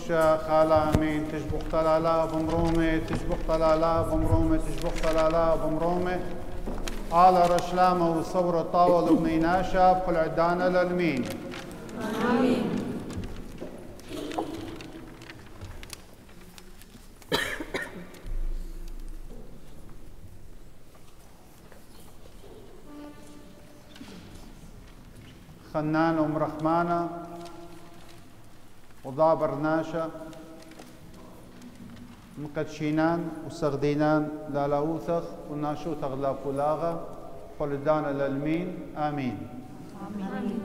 قدشا خالا امين تشبخ طلالا بمرومه تشبخ طلالا بمرومه تشبخ طلالا بمرومه على رشلامه وصور الطاول وميناشا بكل عدانا للمين امين خنان ومرحمانة وضابر ناشا مقدشينان وسغدينان لا لاوثخ وناشو تغلا فلاغة قلدان للمين آمين آمين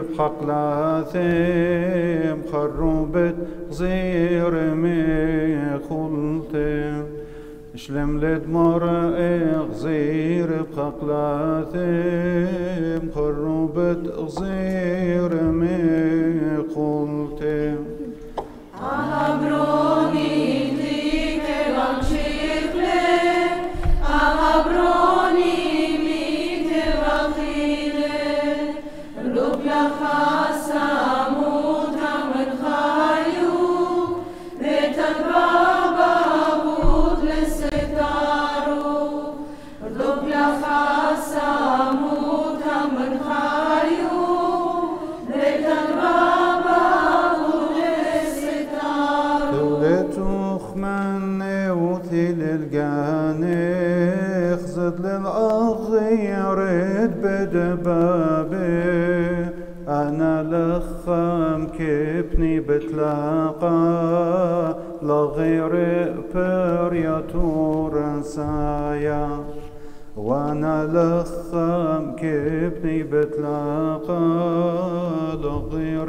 بحق لاثم خربت غزير مي خلتم شلم لد مرأة غزير بحق لاثم خربت غزير مي خلتم يرد بدبابي. أنا لخم كبني بتلاقى. لغير برياتور سايا وأنا لخم كبني بتلاقى. لغير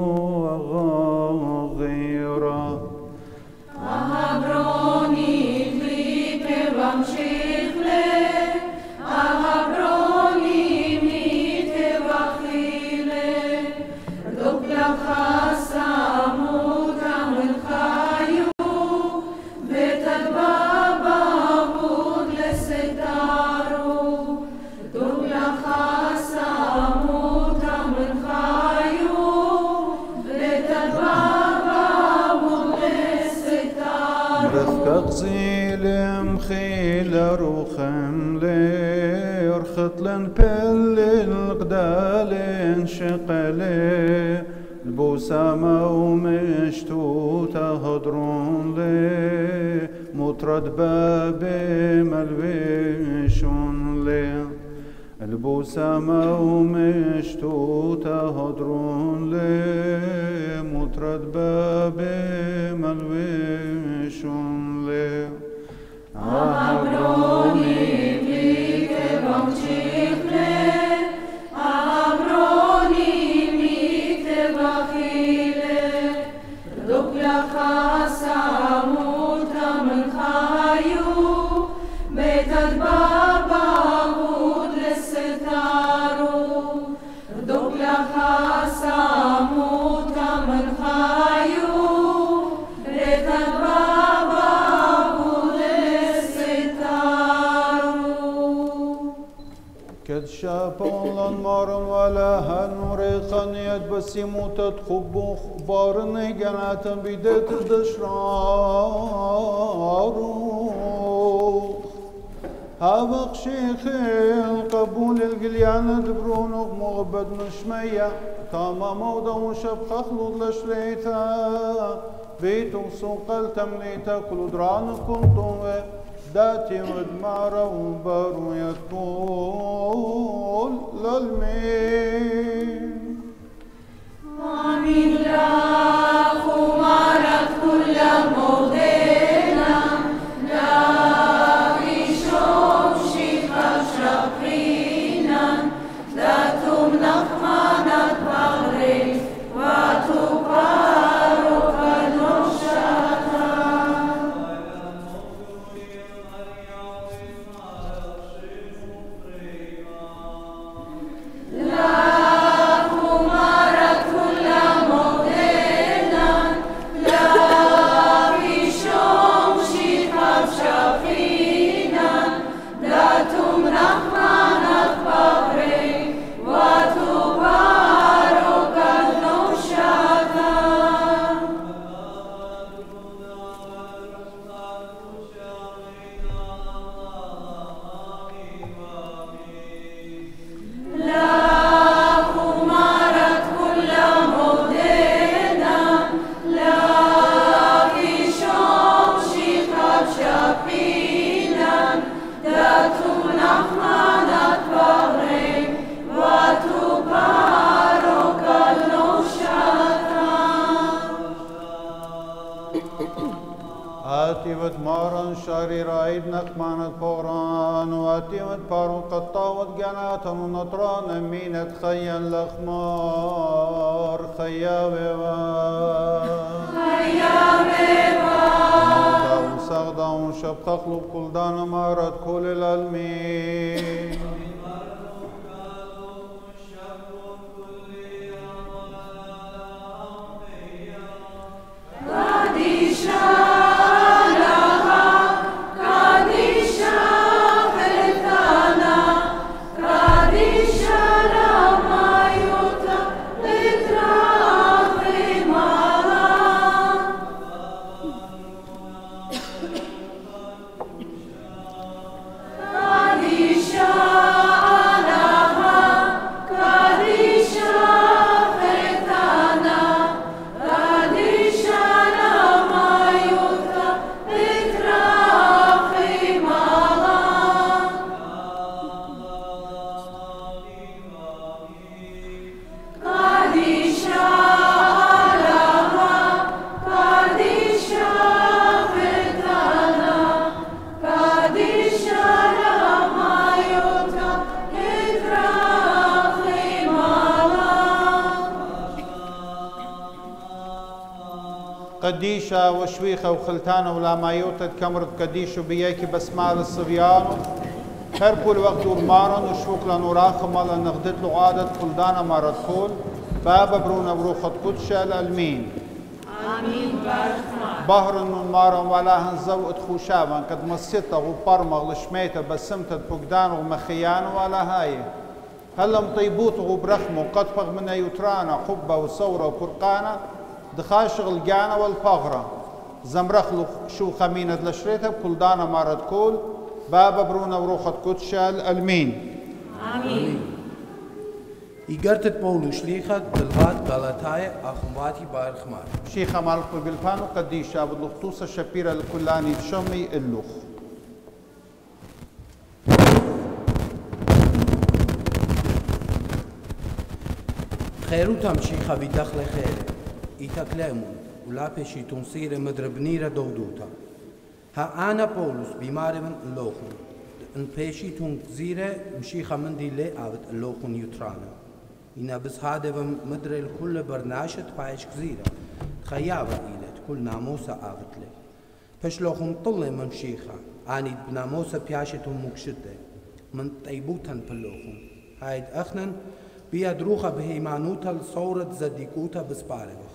البوسامة ومشتو تهدرون لي مطرد لي ومشتو تهدرون لي مطرد بابي ملبيشون لي Abroni, مارن ولا هنوريقا يد بسيمو تتخبو خبارن جنات بدت دشرارو هابق شيخ القبول القليان دبرون مغبد مشمية تاما موضة وشبخ خلود لشريتا بيتو سوق التمليتا كل دران كنتم داتي ودمارة وبارو يطول للمين آمين لا خمارت كل مودنا رايد نقمانة فوران وآتي ودبارو قطاوت جناتا ونطران مينة خيا الأخمار خيا بيوان داو سغدا وشبخ خلوب كل دان مارت كل الألمين قديشة وشويخة وخلتانة ولا مايوتة كمرت قديشة بياكي بسمال الصبيان. هر كل وقت ورمارن وشوك لنوراخ مالا نغدت له عادة قلدانا مارت كل بابا برونا بروخت كتشة الألمين بهر من مارن ولا هنزو اتخوشابا قد مسيطة وبرمغ لشميتة بسمتة بقدان ومخيان ولا هاي. هلا مطيبوت وبرخمه قد منا يترانا حبة وصورة وفرقانة دخاشغ الجانة والفغرة. زمرخلو شو خمينة كل كلدانا مارد كل بابا برونا وروحة قدشة الألمين امين إجرت مولو شليخة دلغات غلطاية اخماتي بارخمار شيخ مالك بالفانو قديشة أبو اللخطوصة شبيرة الكلاني شمي اللخ خيروتم شيخة بدخل خير إتكلمون ولا بشي تنصير مدربنيرة دودوتا ها أنا بولس بمار من اللوخن ان بشي تنزيرة مشيخة من دي لي عبد اللوخن يترانا إنا بس هذا مدر الكل برناشت بايش كزيرة خيابة إلت كل ناموسة عبد لي فش لوخن طلي من شيخة آني بناموسة بياشتهم مكشدة من طيبوتن بلوخن هايد أخنن بيدروخة بهيمانوتا الصورة زديكوتا بسبارغ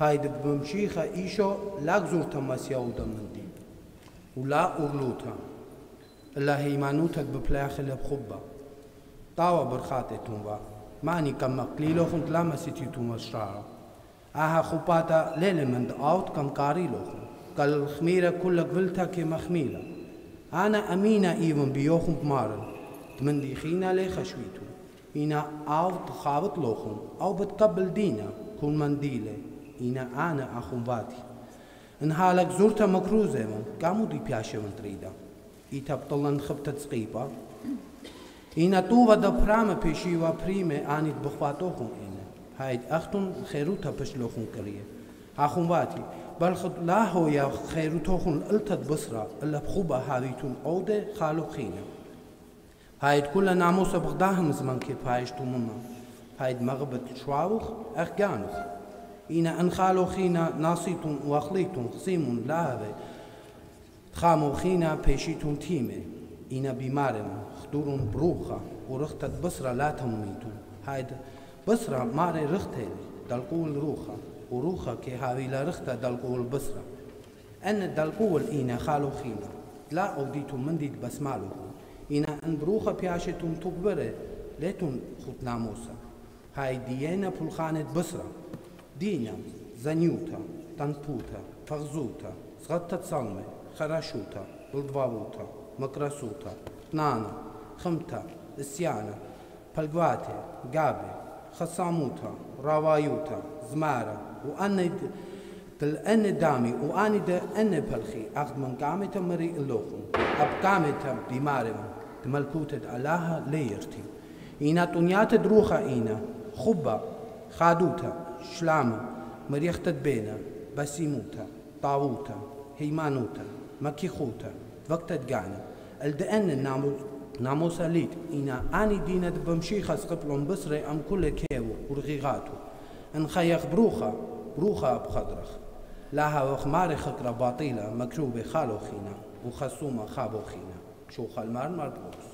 هايد بمشيخة إيشو لاغزور تماسيودا من دي ولا أورلوتا إلا هيمانوتا ببلاخ بخبة طاوة برخاتتهم با ماني كم قليلو خنت لا مسيتيتو مشرارا آها خباتا ليلة من دعوت كم كاري لوخن قال الخميرة كل قبلتا كما خميلة أنا أمينة إيوان بيوخن إنا أنا أخون باتي إن حالك زورتا مكروزة من كامو دي بياشة من تريدا إيتا بطلن خبتت سقيبا إنا توبا دا برامة بيشيوا بريمة آنيت بخواتوخن إنا هايد أختن خيروتا بشلوخن كريه باتي بل خد لا هو يا خيروتوخن التت بصرة إلا بخوبا هاويتون أودة خالو خينا هايد كل ناموس بغداهم زمان كي بايش تومما هايد مغبت شواوخ أخجانوخ إنا أنخالو خينا ناصيتون وأخليتون خصيمون لاهبه تخامو خينا بيشيتون تيمه إنا بيمارم خدورون بروخة. ورختت بصرة لا تمويتون هايد بصرة ماري رختي دلقول روخة. وروخة كي هاوي لا رختة دلقول بصرة أن دلقول إنا خالو خينا لا أوديتو من ديد بسمالو إنا أن بروخة بياشتون تكبره ليتون خط ناموسا هاي ديانا بلخانة بصرة زنيوتا تنبوتا فغزوتا صغطة صلمة خراشوتا بلدبابوتا مكرسوتا نانا خمتا اسيانا بلقواتي قابي خصاموتا روايوتا زمارة وأنا تل أن دامي وأنا دا أن بلخي أخذ من قامة مري اللوخن أب قامة بمارم تملكوتة ألاها ليرتي إنا تنيات دروخة إنا خبا خادوتا شلامة مريختة بينا بسيموتا طاووتا هيمانوتا مكيخوتا وقت قانا الدأن النامو ناموسا ليت إنا آني دينا بمشيخة سقبلون بصري أم كل كيو ورغيغاتو ان خيخ بروخة بروخة بخضرخ لها وخماري خكرة باطيلة مكروبة خالو خينا وخصومة خابو خينا شو خالمار مربوس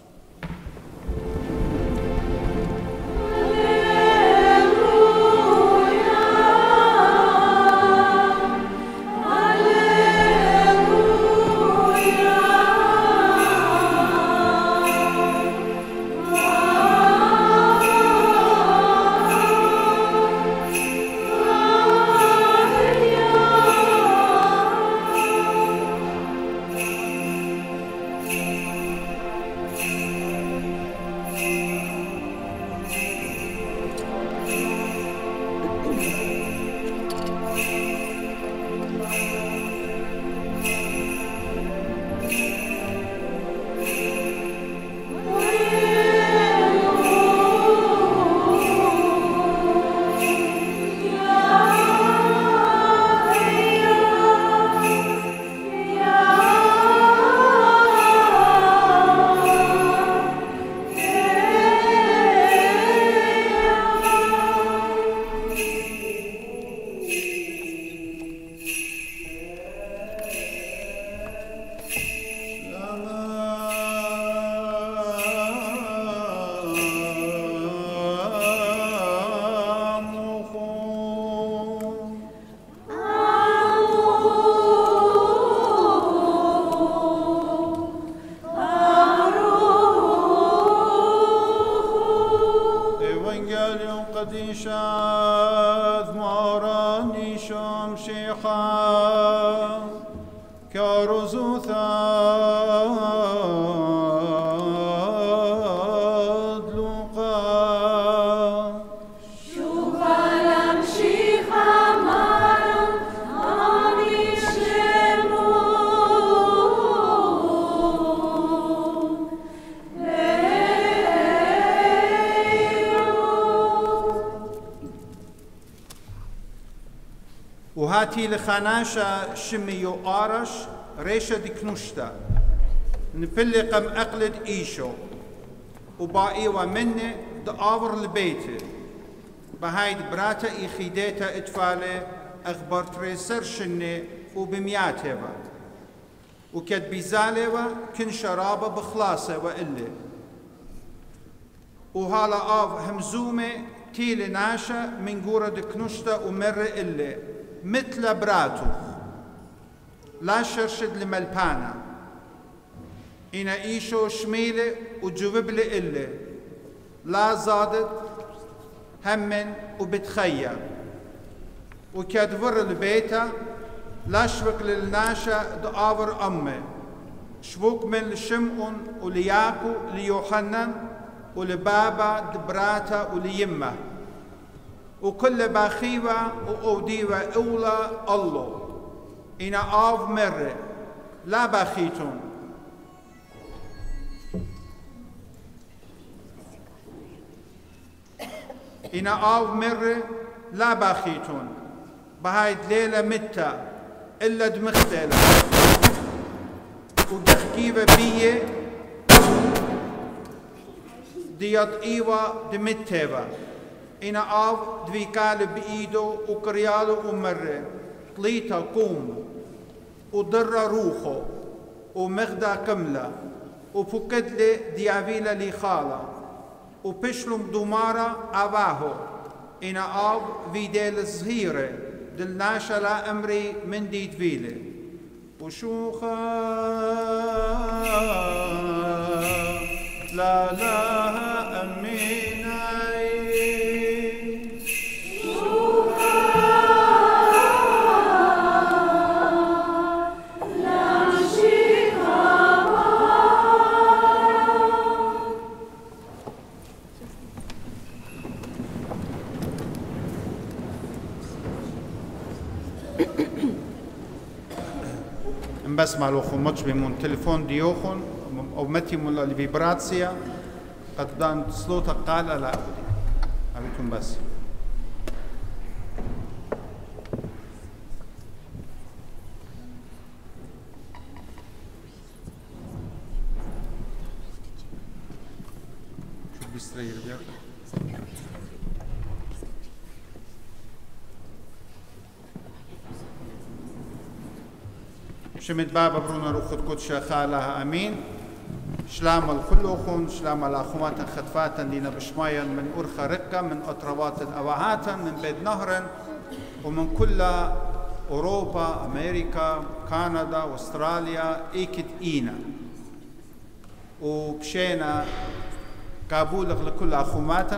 وهاتي لخاناشا شميو آرش ريشة كنوشتا نبلي قم أقلد إيشو وباقي ومني دآور البيت بهايد براتا إخيديتا إتفالي أخبر تريسر شني وبمياتيبا وكد بيزاليوا كن شرابة بخلاصة وإلي وهالا آف همزومة تيلي ناشا من قورة دكنشتا ومر إلي مثل براتو. لا شرشد لملبانا إنا إيشو شميلة وجوبلي إلي لا زادت همن وبتخيل وكادفر البيتا لا شبك للناشا دآور أمي. شبوك من لشمعون ولياكو ليوحنن ولبابا دبراتا وليمة. وكل باخيوة وأوديوة أولى الله. إنا آف مرة. لا باخيتون إنا آف مرة. لا باخيتون بهاي ليلة متى إلا دمختلة ودخكيبة بيه ديات إيوة دمتيبة إنا آف دويكال بإيدو وكريالو ومرة طليتا قوم وضر روحه ومغدا كملة وفكد لي ديافيلا لي خالة وبشلم دمارة أباهو إنا آف فيديل صغيرة دلناشا لا أمري من ديت فيلي وشوخا لا لا بسمع لوخو ماتش بمون تليفون ديوخون أو متي مول الفيبراتسيا قد دان صوتا قال لا أبيكم بس. شمت بابا برونا روخت قدشة خالها أمين شلام الكل أخون شلام الأخوات خطفات دينا بشمايا من أرخى ركة من أطروات الأواهات من بيت نهر ومن كل أوروبا أمريكا كندا أستراليا إيكت إينا وبشينا قابولك لكل أخوات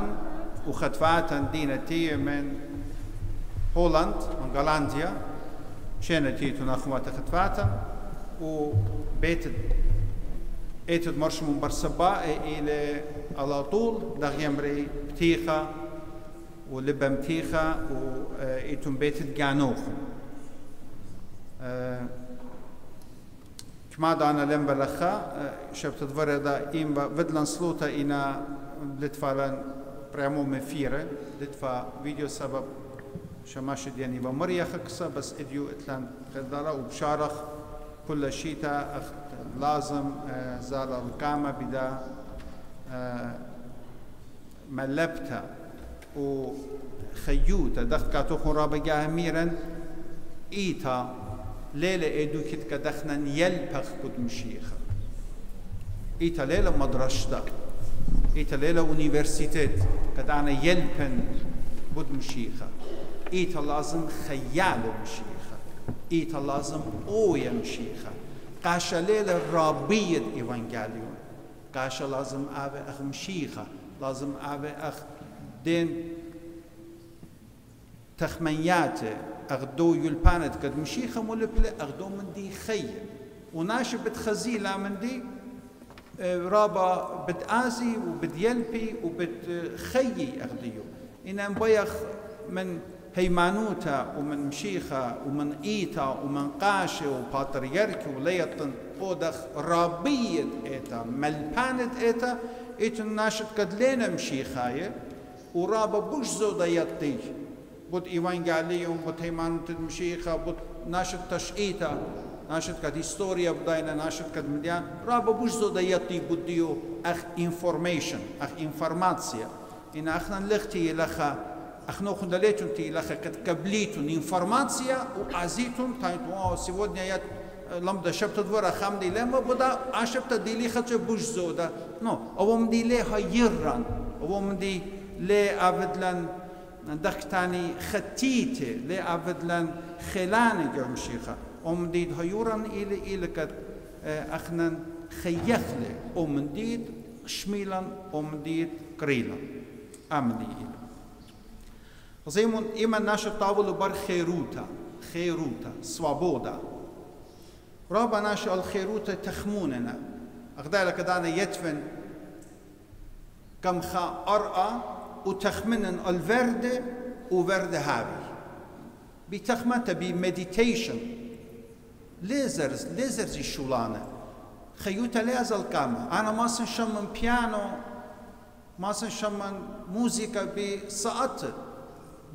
وخطفات دينتي من هولند من غولندا شينا تيتو أخوات خطفاتا وبيت إيتد مرش من برسبا إلى على طول دغ يمري بتيخة ولبا متيخة وايتم بيت جانوخ. كما دانا لم بلخا شبت تدور دا إيم بدلن سلوتا إنا لتفالن بريمو مفيرة لتفا فيديو سبب شماشد يعني بمريا خكسة بس إديو إتلان خدارة وبشارخ كل شيء لازم زال القامة بدا ملبتا وخيوتا. دخت كاتو خرابة جاه ميرا إيتا ليلة إيدو كت كدخنا يلبخ كد مشيخة. إيتا ليلة مدرشتا إيتا ليلة أونيفرسيتيت كدعنا يلبن بود مشيخة. إيتا لازم خيال مشيخة. إيتا لازم أويا مشيخة. قاشا ليلة رابية إيفانجاليون قاشا لازم آبي أخ مشيخة. لازم آبي أخ دين تخمياته أغدو يلبانت قد مشيخة مولبلة أغدو من دي خي وناشي بتخزيلة من دي رابا بتآزي وبديلبي وبتخيي أغديو إن بيخ من هيمانوتا ومن مشيخة ومن إيتا ومن قاشة وباتريركي وليطن بودخ رابية إيتا ملبانت إيتا إيتا ناشد قد لينا مشيخاية. ورابا بوش زودا يطي بود إيوانجاليوم بود هيمانوت المشيخة بود ناشد تشقيتا ناشد كد هيستوريا بداينا ناشد كد مديان. رابا بوش زودا يطي بديو أخ إنفورميشن أخ انفورماتسيا إن أخنا لختي لخا أخنا خندليتون تي لخا كد كبليتون انفورماتسيا وعزيتون تايتو сегодня я لمدا شبت دورا خمدي لما بدا عشبت ديلي خدش بوش زودا نو اوم دي لي هيران اوم دي لي افدلن دختاني ختيتي لي افدلن خلاني جرم شيخة اوم دي هيوران إلي إلي كد اخنا خيخلي اوم دي شميلا اوم دي قريلا امدي إلي زيمون إما ناشا طاولو بر خيروتا خيروتا سوابودا رابع ناشا الخيروتا تخموننا أغدالك دانا يتفن كم خا أرأى وتخمنن الفرد وفرد هابي بتخمنت بمديتيشن ليزرز ليزرز الشولانة خيوتا لازل كاما أنا ما سنشمن بيانو ما سنشمن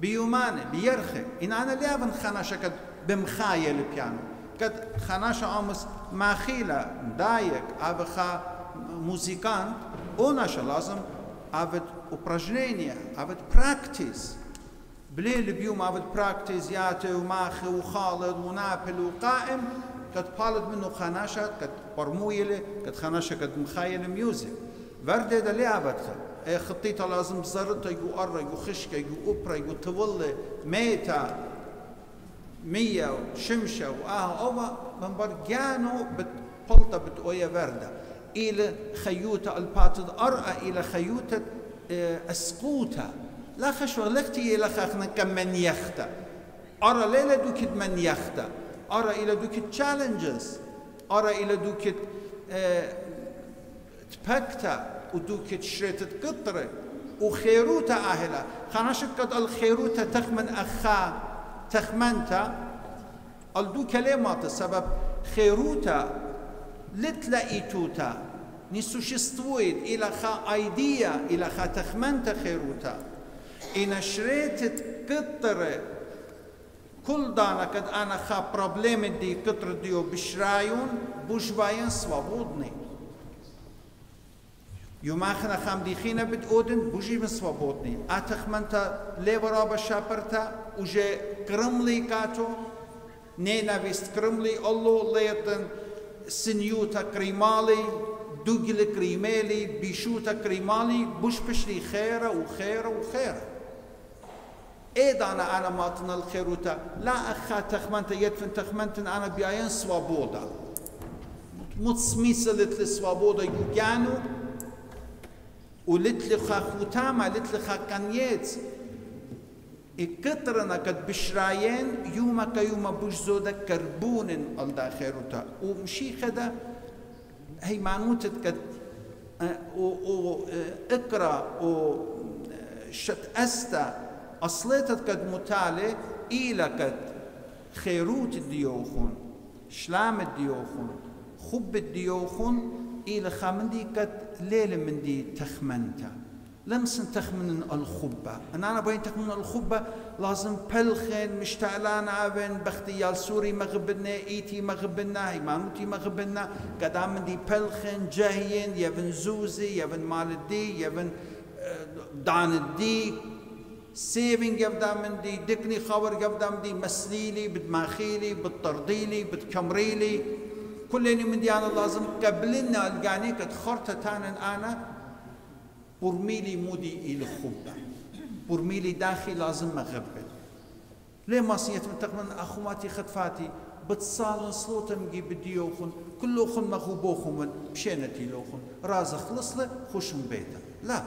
بيومان بیەرخێ إن أنا خەناشەکەت بمخایە لە پیان کەت خەناشە ئامس أمس لە دايك ئابخا موزیکان ئۆ ناشە لازم ئابد وپڕژنێنە ئابد براكتيس بلي لە بیوم براكتيس پراکتیزیاتێ و وخالد ونابل وقائم و ناپل و قائم کەت پاڵت من و خەناشات کە پڕموویە لێ کەت خەناشەکەت مخایە خطيطة لازم زرطة يقو أرى يقو خشكة يقو أبرة يقو تولي ميتا مية وشمشة وآه أوه من برجانو بتقلطة بتقوية وردة إلى خيوتة الباتد أرأى إلى خيوتة أسقوتة لا خشوة لختي إلى خاخنا كمن يختا أرى ليلة دوكت من يختا أرى إلى دوكت تشالنجز أرى إلى دوكت تبكتا ودوكت شريتت قطرة وخيروتا أهلا. خناشت قد الخيروتا تخمن أخا تخمنتا الدو كلمات السبب خيروتا لتلاقيتوتا نسوشستويد إلى خا أيديا إلى خا تخمنتا خيروتا إن شريتت قطرة كل دانا قد أنا خا بروبليم دي قطر ديو بشرايون بوشباين سوابودني يوماخنا خام دي خينا بتقودن بوجي من سوابودني أتخمنتا ليورا بشابرتا وجي كرملي كاتو. نينا بيست كرملي الله ليتن سنيوتا كريمالي دوغل كريمالي بيشوتا كريمالي بوش بشري خيرة وخيرة وخيرة. إيه أنا انا ماتنا الخيروتا لا اخا تخمنت يدفن تخمنت أنا بياين سوابودا. متصميسة لتل سوابودا يوجانو ولتل خاخوتاما لتل خاكانيت إكترنا قد بشرايين يوما كيوما بجزودا كربون الدا خيروتا ومشي خدا هي مانوتت قد و اقرا و شت استا. اصليتت قد متالي إلى قد خيروت الديوخون شلام الديوخون خب الديوخون إلى خامندي قد ليل من دي تخمنتا. لمسن تخمن الخبة. أنا أنا بين تخمن الخبة لازم بلخن مشتعلان عبن بختيال سوري مغبنا إيتي مغبنا هيمانوتي مغبنا قدام من دي بلخن جاهين يبن زوزي يبن مال الدي يبن دان الدي سيفنج يبدا من دي دكني خبر يبدا من دي مسليلي بدماخيلي بتطرديلي بتكمريلي كلني من دي أنا لازم قبلنا القاني قد خرطة تانا أنا. برميلي مودي إلى خبة برميلي داخل لازم مغبل ليه ما سيت من تقمن أخواتي خطفاتي بتصال صوتم جي بديوخن كل خن مغوبوخن بشينتي لوخن راز خلص له خوش بيته لا.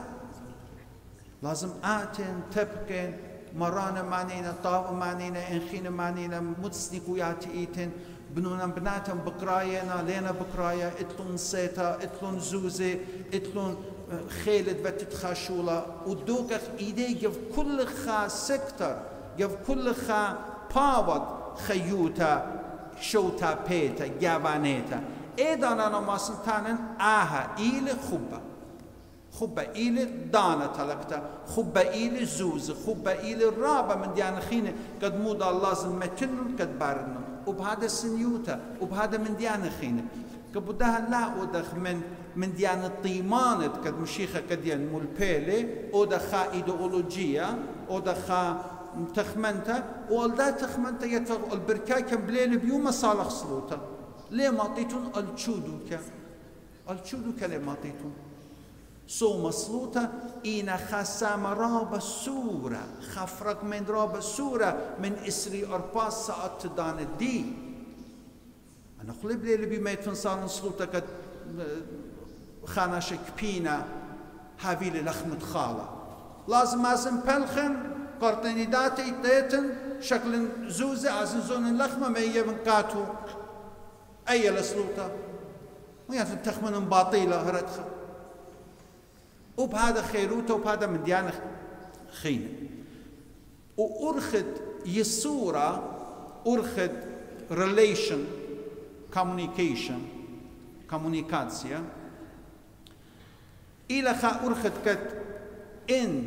لازم آتن تبكن مرانا مانينا طاو مانينا انخينا مانينا متسنيكو ياتي إيتن. بنونا بناتم بقراينا لينا بقرايا اتلون سيتا اتلون زوزي اتلون خيلت بتتخاشولا ودوك إيدي يف كل خا سكتر يف كل خا باوت خيوتا شوتا بيتا جابانيتا. إيدانا نماسن تانن آها إيل خبا. خب إلى دانا تلقتا. خب إلى زوز خب إلى الرابة من ديان خينة قد مودا لازم متنن قد بارنن. وبهذا سنيوتا وبهذا من ديان خينة كبدها لا ودخ من من ديان الطيمانة قد مشيخة قد ديان مولبيلي أو دخا ايديولوجيا أو دخا تخمنتا والدا تخمنتا يتفق البركاي كم بليل بيو مصالح صلوتا ليه ما طيتون ألتشودوكا؟ ألتشودوكا ليه ما طيتون سو مصلوطة إنا خسام راب سورة خفرق من راب سورة من إسري أرباس ساعت دان دي أنا خلب لي بما يتفنصان صلوطة قد خاناشك بينا هاوي لخمة خالة لازم لازم بلخن قرطني داتي تيتن شكل زوزة عزن زون اللخمة ما هي من قاتو أي لسلوطة ما يفهم تخمن باطيلة هردخل وبهذا خيروته وبهذا من ديانة خينة وأرخد يسورة أرخد relation communication communicatia. إلى خا أرخد كت إن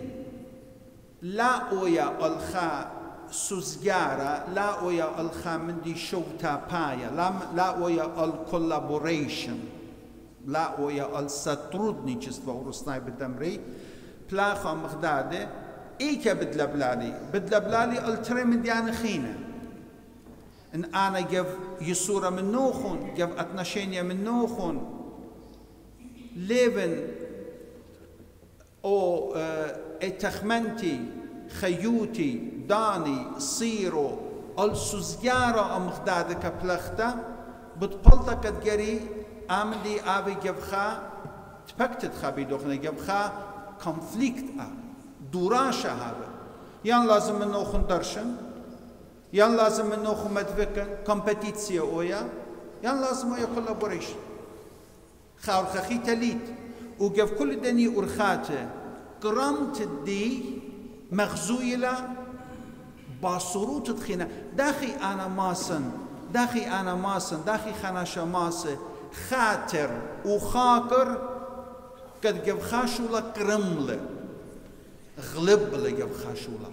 لا أويا الخا سوزجارا لا أويا الخا من دي شوتا بايا لا أويا الكولابوريشن لا ويا الساترودنيتشstvo u Rusnaj بدمري بلاخا مخدادة إيكا بدلبلالي بدلبلالي التري من ديان خينة إن أنا جف يسورة من نوخون جف أتناشينيا من نوخون ليفن أو اتخمنتي خيوتي داني صيرو السوزيارة أمخدادة كبلختا بتبلتا كتجري آمدی آوی گبخا تپکتت خبی دخنه گبخا کنفلیکت آ دوراشه هاوه یان لازم من نوخن درشن یان لازم من نوخن مدفکن كومبتيتسيا اويا یان لازم اويا كولابوريشن خاور خخي تليت وقف كل دني أرخاته. قرمت الدي مغزويلة باصروت تخينا داخي أنا ماسن داخي أنا ماسن داخي خناشة ماسه. خاطر وخاطر قد جب خاشولا كرملة غلب لجب خاشولا.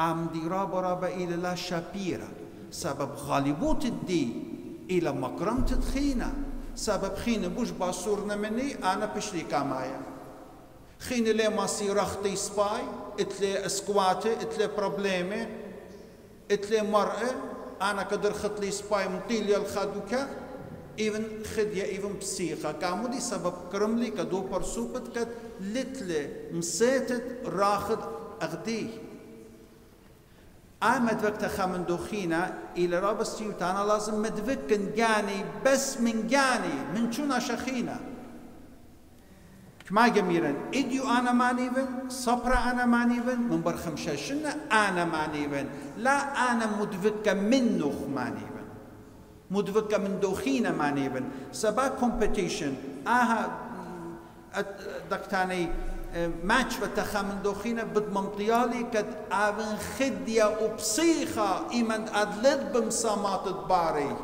آم دي رابا رابا إلى لا شابيرا سبب غالبوت الدي إلى مكرم تدخينا سبب خينا بوش باسورنا مني أنا بشري كامايا خينا لي ما رختي سباي اتلي اسكواتي اتلي بروبليمي اتلي مرأة أنا قدر خطلي سباي مطيلي الخدوكا even خدية even بسيخة كامودي سبب كرملي كدو برسوبت كد لتلة مسيتت راخد أغدي آمد وقت خمن دوخينا إلى رابس تانا لازم مدفكن جاني بس من جاني من شونا شخينا كما جميرا إديو أنا مانيفن صبر أنا مانيفن من برخم شاشنا أنا مانيفن لا أنا مدفكة منه مانيفن مدفقة من دوخينا مانيبن سبا كومبيتيشن آها دكتاني ماتش بتخا من دوخينا بد ممطيالي كد آفن خدية وبصيخة إيمن أدلد بمسامات باري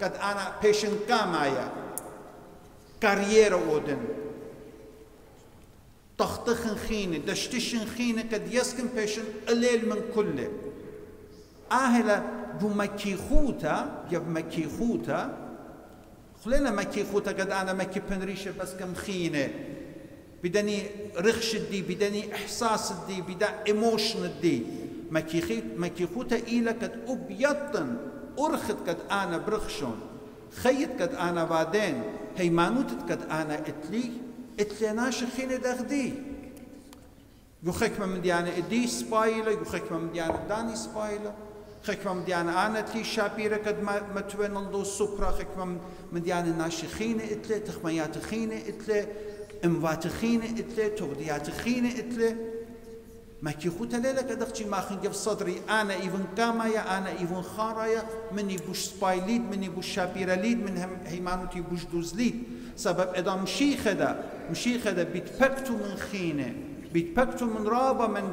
كد أنا بيشن كامايا كاريرا ودن تختخن خينة دشتشن خينة كد يسكن بيشن قليل من كله آهلا بو مكي خوتا جب مكي خوتا؟ خلينا مكي خوتا قد أنا مكي بنريشة بس كم خينة بدني رخش دي بدني إحساس دي بدا إيموشن دي مكي خيت مكي خوتا إيلا قد أبيضن أرخت قد أنا برخشون خيت قد أنا بعدين هيمانوت قد أنا إتلي إتلي ناش خينة دغدي يخيك من ديانا إدي سبايلة يخيك من ديانا داني سبايلة خكمة مديانة أنا تلي شابيرة قد ما توين الله سوبرا خكمة مديانة ناشي خينة إتلي تخميات خينة إتلي اموات خينة إتلي تغديات خينة إتلي ما كي خوتا ليلة كدقشي ما خنجف صدري أنا إيفن كامايا أنا إيفن خارايا مني بوش سبايليد مني بوش شابيرة ليد من هم هيمانوتي بوش دوزليد سبب إذا مشيخة دا مشيخة دا بيتبكتو من خينة بيتبكتو من رابا من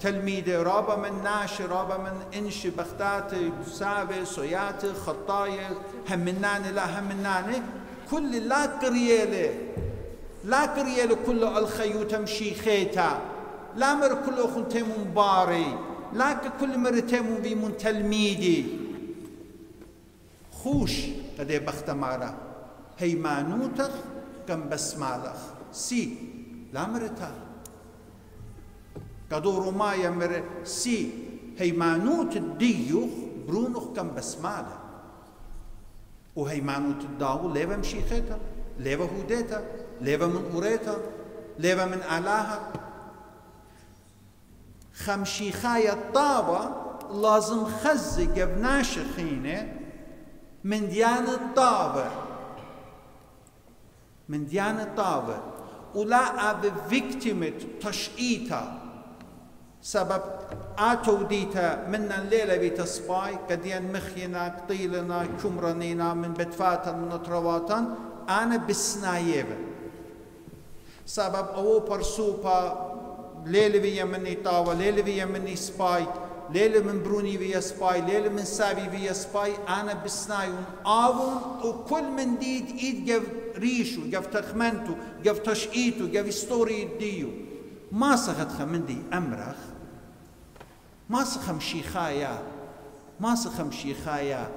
تلميذ رابا من ناش رابا من انش بختات سابة سويات خطايا همنان لا همنان كل لا قريلة لا كريال كل الخيوت مشيخيتا لا مر كل خنتم باري لا كل مرتم بمن تلميدي خوش قد بخت مارا هيمانوتخ كم بسمالخ سي لا مرتا قدور ما يمر سي هيمانوت الديوخ برونخ كم بسماله وهيمانوت الداو ليفا مشيخيتا ليفا هوديتا ليفا من أوريتا ليفا من آلاها خمشيخاية الطابة لازم خزي قبناش خينه من ديان الطابة من ديان الطابة ولا أبي فيكتيمت تشئيتا سبب آتو ديتا من الليلة بيتا سباي قديان مخينا قطيلنا كمرنينا من بتفاتا من أنا بسنايبة سبب أو برسوبا ليلة بيا مني طاوة ليلة بيا مني سباي ليلة من بروني فيا سباي ليلة من سابي فيا سباي أنا بسنايون آون وكل من ديد إيد جف ريشو جف تخمنتو جف تشئيتو جف ستوري ديو ما سخت خمندي أمرخ ما سخم شيخايا ما سخم شيخايا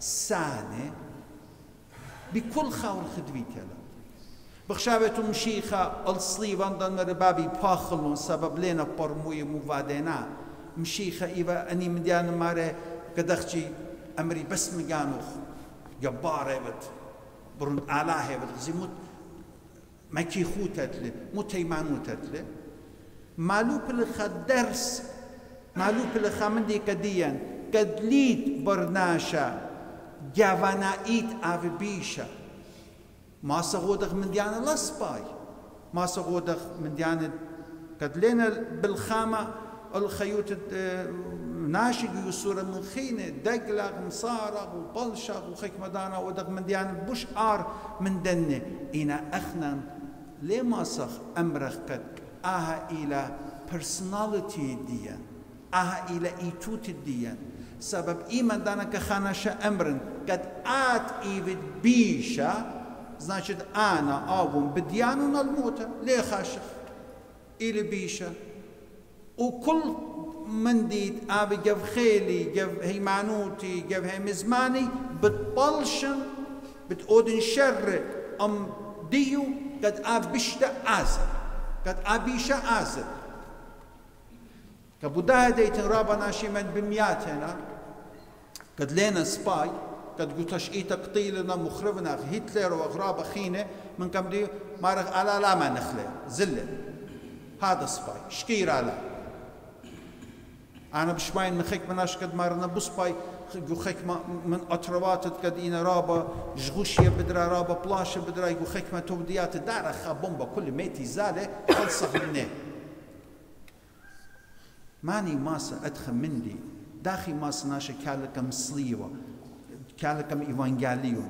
سانة بكل خاور خدويتها بخشابة مشيخة الصليب عندنا مربابي باخلون سبب لنا برموي مفادنا مشيخة إيوا أني مديان ماري قدختي أمري بس مجانوخ جبار هبت برون آلا هبت زي ما كي خوتت مو تيمانوتت لي مالو درس مالو بلخا من دي كديان قد ليت برناشا جافانا إيت آف بيشا ما سغودخ من ديانا لسباي ما سغودخ من ديانا قد لنا بالخامة الخيوط ناشق يسورة من خينة دقلق مصارغ وبلشغ وخيك مدانا ودق من ديانا بوش آر من دنة إنا أخنا لما سخ أمرخ قد آها إلى personality ديان آها إلى إيتوت ديان سبب إيمان دانا كخانشا أمرن قد آت إيفد بيشا значит أنا أبون بديانون الموتى ليه خاشخ إلى بيشا وكل من ديت أبي جف خيلي جف هيمانوتي جف هيمزماني بتبلشن بتقودن شر أم ديو قد أبشتا آزر قد أبيشا آزر كبداية ديتن رابا ناشي من هنا قد لينا سباي قد قلتش إيتا قتيلنا مخربنا هتلر وغراب خينة من كم دي مارغ على لا ما نخلي زلة هذا سباي شكير على أنا بشماين من خيك مناش قد مارنا بسباي جو خيك من أطروات قد إنا رابا جغوشية بدرا رابا بلاشة بدرا يقول خيك ما توديات دارا خابومبا كل ميتي زالة خلصة منه ماني ماسا أدخل مندي داخي ماسا ناشا كالكم صليوة كالكم إيفانجاليون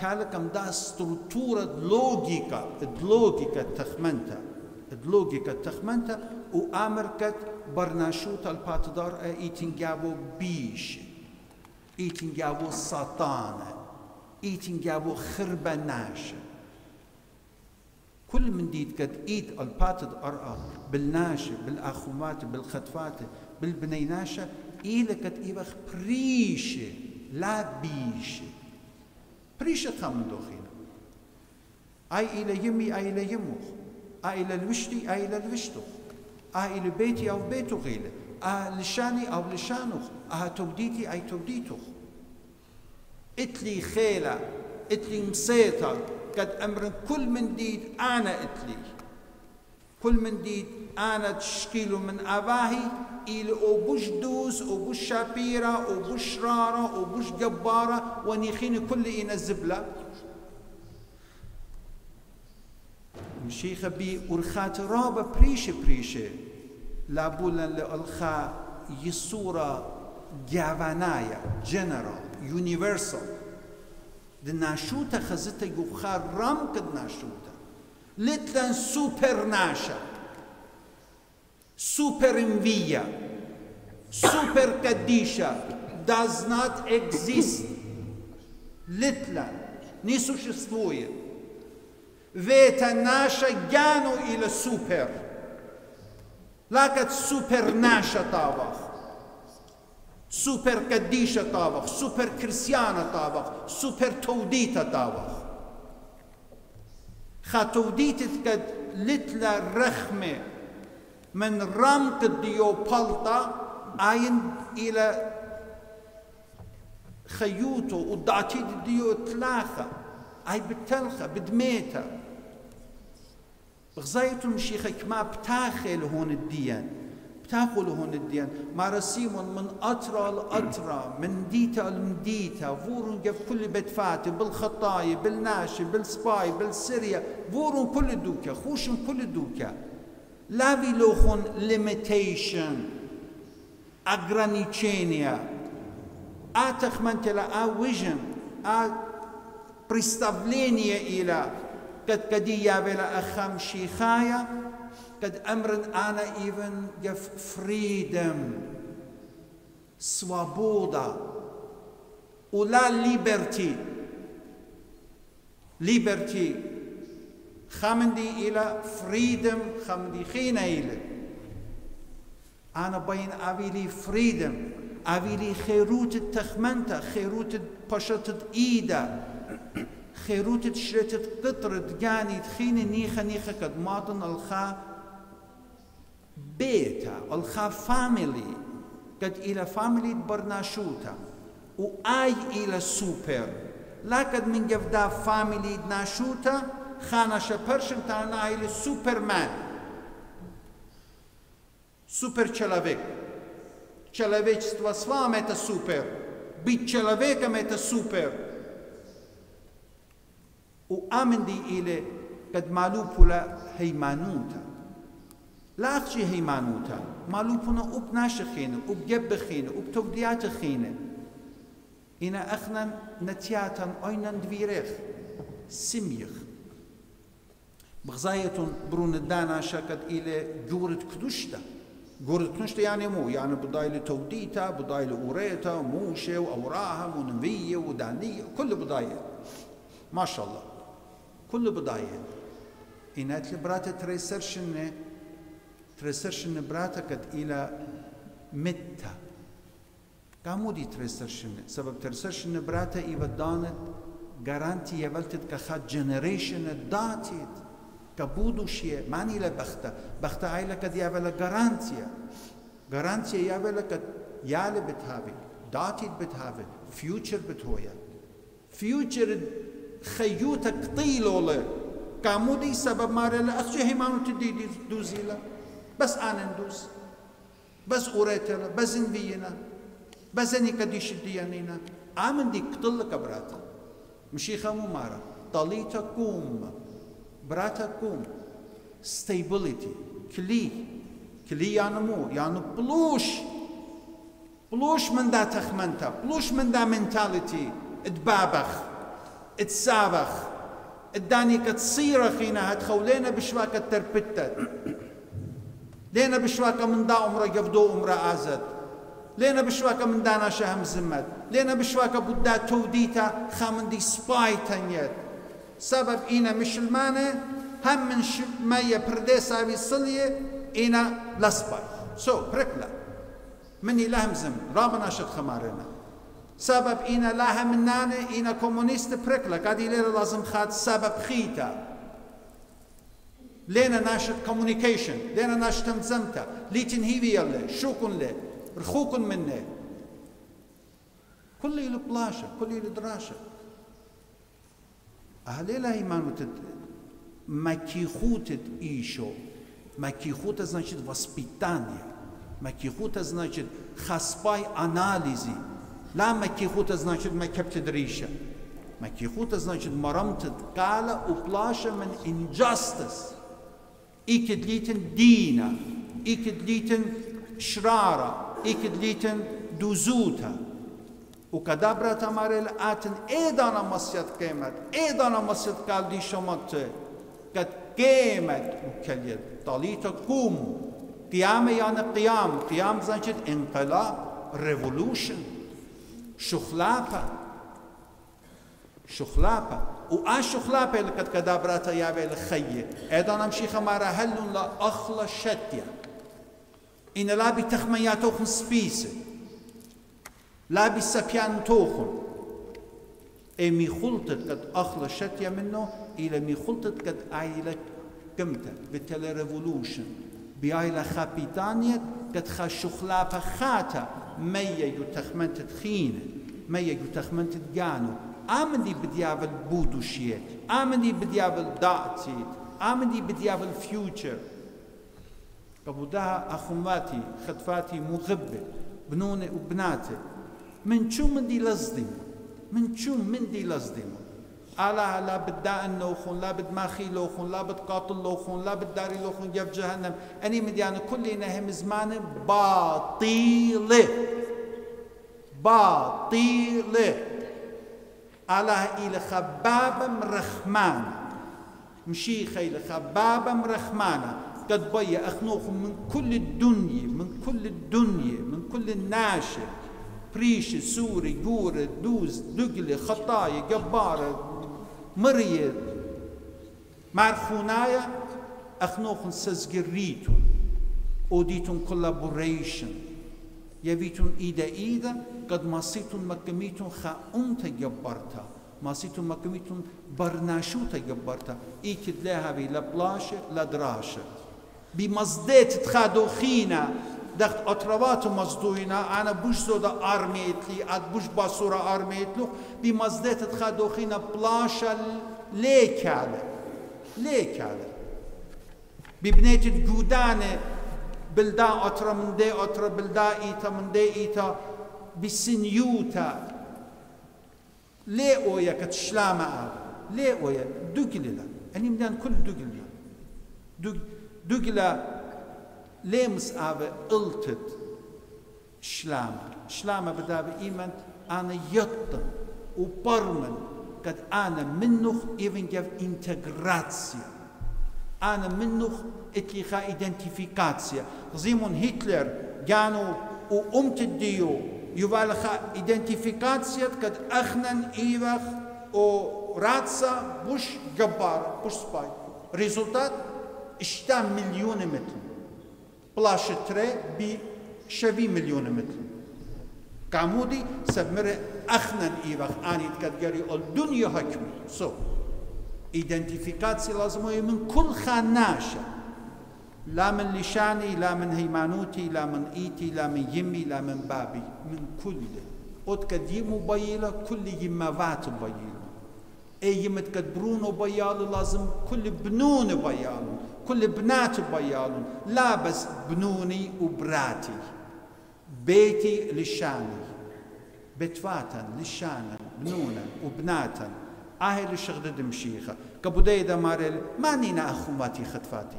كالكم دا سترuttura لوجيكا لوجيكا تخمنتا لوجيكا تخمنتا وأمركت برناشوت الباتدار إيتنجابو بيش إيتنجابو ساتانا إيتنجابو خربة ناشا كل من ديت قد إيت الباتد أرأى بالناشا بالأخومات بالخطفات بالبنيناشا إيلا قد إيبخ بريشه لا بيشه بريشه خمن دوخينا أي إلى يمي أي إلى يموخ أي إلى الوشتي أي إلى الوشتوخ أي إلى بيتي أو بيتو غيلة أه لشاني أو لشانوخ أه توديتي أي توديتوخ اتلي خيلة اتلي مسيطة قد أمر كل من ديد أنا اتلي كل من ديد أنا تشكيله من أباهي إلى أبوش دوس أبوش شابيرة أبوش رارة أبوش جبارة ونيخين كل إنا الزبلة مشيخة بي أرخات رابة بريشة بريشة لابولا لألخا يصورة جافانايا جنرال يونيفرسال دناشوتا خزتا يخار رام كد ناشوتا لتلن سوبر ناشا. سوبر انفيا سوبر كديشا does not exist لتلن не существует veta nasce gano ila super lakat super nasce tavach super قديشة طابخ سوبر كريستيانة طابخ سوبر توديتا طابخ خا توديتت قد لتلا رخمة من رمق الديو بلطة عين إلى خيوتو ودعتي ديو تلاخة أي بتلخة بدميتا غزايتو مشيخك ما بتاخل هون الديان بتاخل هون الديان. ما رسيمون من أطرى لأطرى من ديتا لمديتا. فورون جف كل بدفاتي بالخطايا بالناشي بالسباي بالسريا فورون كل دوكا خوشن كل دوكا لا في لوخون limitation ограничения а تخمنتلا а vision а представление إلى قد قد يابلا أخم شيخايا قد أمر أنا even give freedom свобода ولا liberty liberty خمندي إلى freedom خمندي خينا إلى أنا بين أبي لي freedom أبي لي خيروت التخمنتة خيروت بشرة إيدا خيروت شريت قطرة جاني تخيني نيخة نيخة قد ماطن الخا بيتا الخا فاميلي قد إلى فاميلي برناشوتا. وآي إلى سوبر قد من جفدا فاميلي ناشوتا خانشه peršen ta na ili Superman. Super človek. Človečstva sva meta super. Bit človeka meta super. U amendi ili kad malupula hejmanuta. لاخشي هيمانوتا مالوبنا اب ناشخينه اب جبخينه اب تودياتخينه إن أخنا نتياتا أين دويرخ سميخ بغزاية برون الدانا شكت إلى جورة كدوشتا. جورة كدوشتا يعني مو يعني بدايل توديتا بدايل أوريتا موشة وأوراها ونبية ودانية كل بداية. ما شاء الله. كل بداية. إنات لبراتا تريسرشن تريسرشن براتا قد إلى متى قامودي تريسرشن. سبب تريسرشن براتا إيوا دانت garanti يبلتت كخات جنريشن داتيت كبودو شيء ماني لا بختا بختا عيلا قد يابلا garantia garantia يابلا قد يالي بتهافي داتيت بتهافي future بتهويا future خيوتك طيلولة كامودي سبب مارلا أخشى هيمانو تدي دوزيلا بس أنا ندوز بس أوريتلا بس انفينا بس اني قديش الديانينا آمن دي قتل كبراتا مشي خمو مارا طليتا كوم stability. كلي. كلي يعني مو يعني بلوش. بلوش من دا تخمنتا بلوش من دا منتاليتي اتبابخ. اتسابخ. اداني كتصير خينا هتخولينا بشواكة تربتت لينا بشواكة من دا عمره يفدو عمره آزد لينا بشواكة من دانا شهم زمت لينا بشواكة بدا توديتا خامن دي سباي تنيت. سبب إينا مش المانة هم من مية برديسا في صلية إينا لسباي سو so, بركلا مني لهم زم رابنا شد خمارنا سبب إينا لا منانة إينا كومونيست بركلا قد لينا لازم خاد سبب خيتا لينا ناشط كومونيكيشن لينا ناشط مزمتا ليتن هيفي يلا شوكن له رخوكن منه. كل إلى بلاشة كل إلى دراشة أهلي لا إيمانو تد макихутит еще. Макихута значит воспитание. Макихута значит хаспай анализи. لا مكيخوتا значит مكبت دريشة مكيخوتا значит مرمت قالة وبلاشة من injustice إيكد ليتن دينا إيكد ليتن شرارة إيكد ليتن دوزوتا وكدبرة تمر الأتن إيدانا مسجد قيمت إيدانا مسجد قال دي شمت قد قيمت وكل يدطليت قوم قيام يعني قيام قيام زنجد انقلاب ريفولوشن شخلابة شخلابة وآن شخلابة اللي قد كدبرة يابي الخي إيدانا مشيخة مارا هلون لأخلا شتيا إن لابي تخمياتو خنسبيسي لا بسبيان توخن. اي مي خلطت قد اخلى شتيا منه إلى مي خلطت قد ايلا قمتا بالتل ريفولوشن بايلا خابيتانيا قد خا خاتا. ميا يتخمنت تخينه ميا يتخمنت جانو امني بدياب البودو شيء امني بدياب الداتي امني بدياب الفيوتشر قبودها اخواتي خطفاتي مغبة. بنوني وبناتي من شو من دي لصدم من شو من دي لصدم على لا بدا النوخون لا بد ماخي لوخون لا بد قاتل لوخون لا بد داري لوخون جف جهنم. اني مديان كلنا هم زمان باطيله باطيله على إلى خبابة مرخمان مشيخة إلى خبابة مرخمانة قد بيا أخنوخ من كل الدنيا من كل الدنيا من كل الناشر بريش سوري جورة دوز دقلة خطايا جبارة مريض معرفونايا أخنوخن سزجريتون أوديتون كولابوريشن يبيتون إيدا إيدا قد ماسيتون مكميتون خا أنت جبرتا ماسيتون مكميتون برناشوتا جبرتا إيكد لها بي لبلاشة لدراشة بمزدت تخادو خينا دخت أطروات مصدوينا أنا بوش زودا أرميتلي أد بوش باسورا أرميتلو بمزدت تخادو خينا بلاشة ليك على ليك على ببنيت جودانه بلدا أترا من دي أترا بلدا إيتا من دي إيتا بسنيوتا ليه أويا كتشلاما ليه أويا دوغللا أني مدان كل دوغللا دوغلا ليه مسأبة قلتت شلاما شلاما بدا بإيمان أنا يطن وبرمن قد أنا منه إيفن جاف إنتغراتسيا أنا منه اتلخا إدنتيفيكاتسيا زيمون هتلر جانو وأمت الديو يوالخا إدنتيفيكاتسيا قد أخنن إيوخ أو راتسا بوش جبار بوش سباي ريزولتات اشتا مليون متر بلاش تري بي مليون متر. كامودي سبمر أخنن إيوخ آني تكدجري الدنيا حكمي سو so. ايدنتيفيكاتسي لازم من كل خاناشة لا من لشاني لا من هيمانوتي لا من ايتي لا من يمي لا من بابي من كل اوت قد يمو بيلا كل يمافات بيلا اي قد برونو بيال لازم كل بنون بيال كل بنات بيال لا بس بنوني وبراتي. بيتي لشاني بتفاتا لشانا بنونا وبناتا آهل الشغد دمشيخة. كبودي دمارل ماني نا أخواتي خطفاتي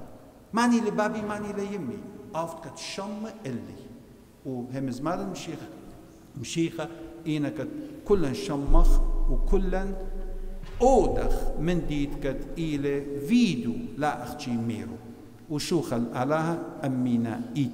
ماني لبابي ماني ليمي. أفت كت شم اللي وهم زمان مشيخة. مشيخة إينا كت كلن شمخ وكلن من ديت كت إلى فيدو لا أخشي ميرو. وشوخل علىها أمينا إيت.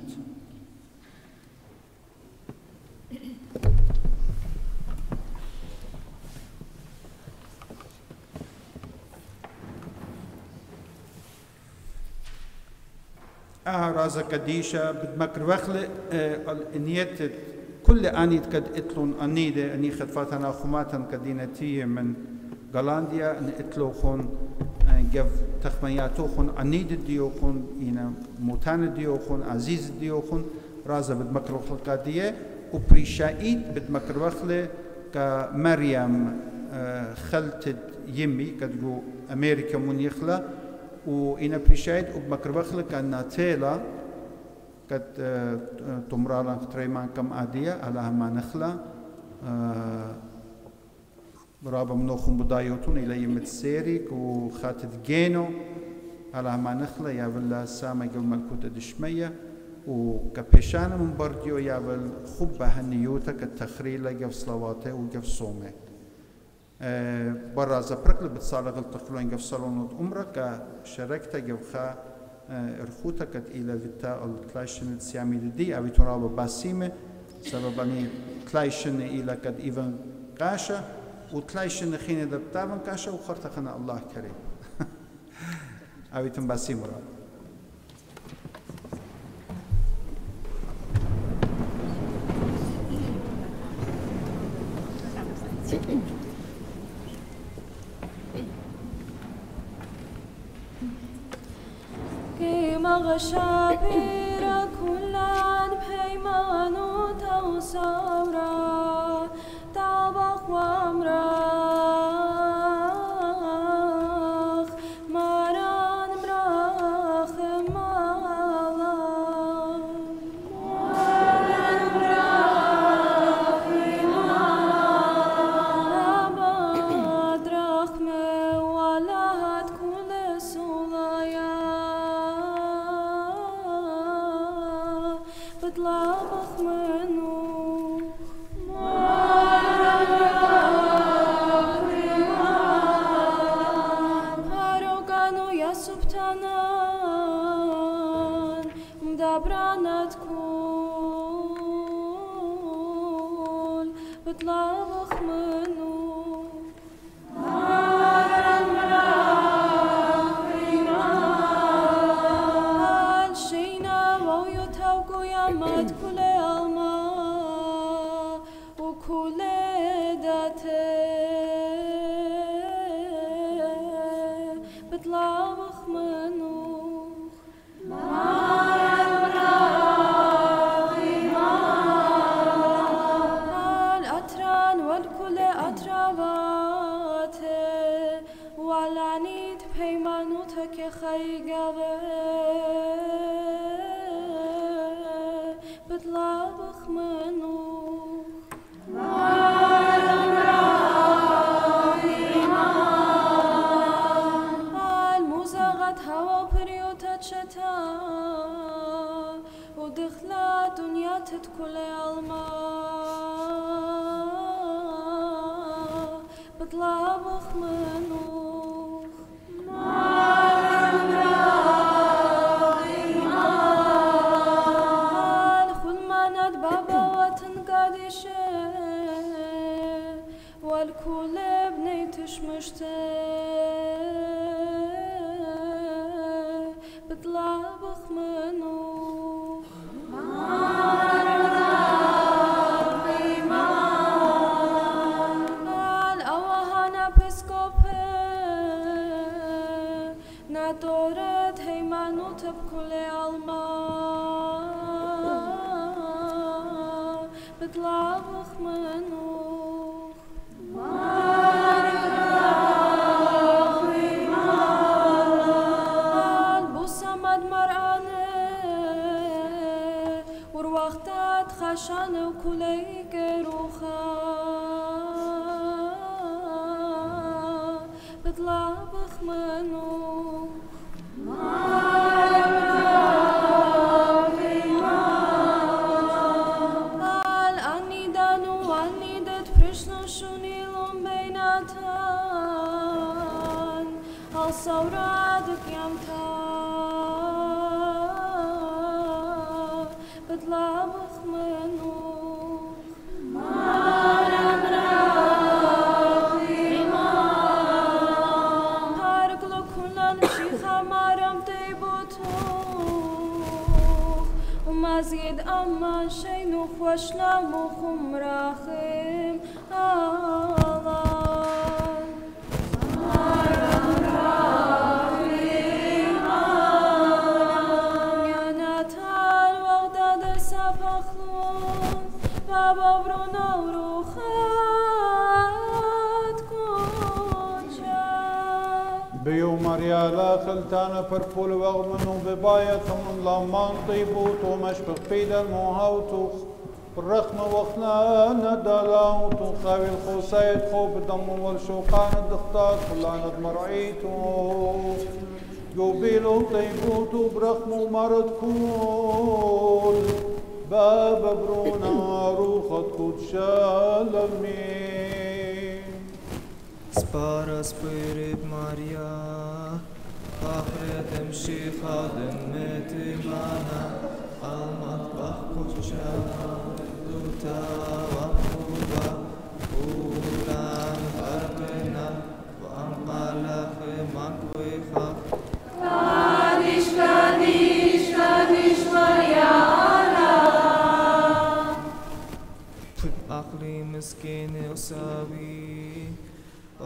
آه رازا كديشة بدمكر وخل آه النيت كل أني كد إتلون أنيدة أني خدفاتنا خماتن كدينتي من تخمياتو خون أنيد ديو خون إنا موتان ديو خون عزيز ديو خون رازا بدمكر وخل كدية وبريشايت بدمكر وخل كمريم آه خلت يمي كدقو أمريكا من يخلى وإن بريشايد وبمكربخل كان تيلا قد تمرالا تريمان كم آدية على ما نخلا رابا منوخم بدايوتون إلى يمت سيريك وخاتت جينو على ما نخلا يا بلا ساما قل ملكوت دشمية وكبيشان من برديو يا بل خبة هنيوتا كالتخريلة قف صلواته وقف صومه برا زبرك بتصالغ التقلون قف صالون عمرك شركت قفخا ارخوتا كت إلى فيتا الكلايشن السيامي دي أبي ترابا باسيمة سبباني كلايشن إلى كد إيفان قاشا وتلاقيش نخيني دبتابن كاشا وخرتخنا الله كريم أبيتم باسي مراد. كما غشابير باختت خشن و کله گروخه بطلع بخمنو أمان شينوخ وشناموخ ريالا خلتانا فرفول وغمنو ببايتهم لمان طيبوت ومشبق بيد الموهوتوخ الرخم وخنا دلاوت خاوي الخوسيت خوب الدم والشوقان الدختات خلانة مرعيتو يوبيلو طيبوت برخم مرض كول باب برونا روخت كود شالمين Sparas perib Maria, ხახრეთემ შიხადემ მეტი მანა ალმათ ბახკოჩა დუთა ვაფუდა ურან ხარბენა ვამალახე მანკვეხა ახლი მსკინე ოსავი